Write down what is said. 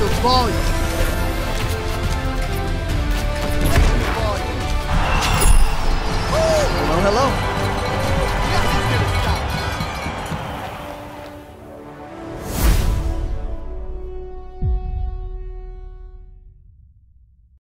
the volume.